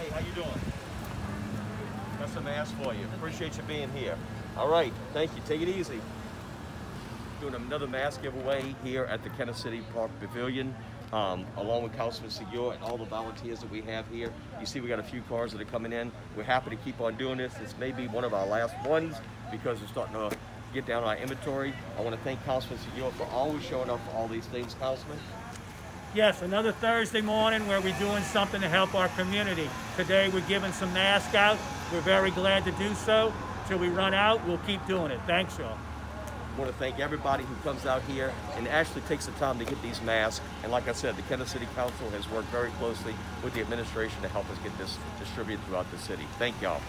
Hey, how you doing? Got some mask for you. Appreciate you being here. All right, thank you. Take it easy. Doing another mask giveaway here at the Kenner City Park Pavilion, um, along with Councilman Segura and all the volunteers that we have here. You see we got a few cars that are coming in. We're happy to keep on doing this. This may be one of our last ones because we're starting to get down our inventory. I want to thank Councilman Segura for always showing up for all these things, Councilman. Yes, another Thursday morning where we're doing something to help our community. Today we're giving some masks out. We're very glad to do so. Till we run out, we'll keep doing it. Thanks, y'all. I want to thank everybody who comes out here and actually takes the time to get these masks. And like I said, the Kenner City Council has worked very closely with the administration to help us get this distributed throughout the city. Thank y'all.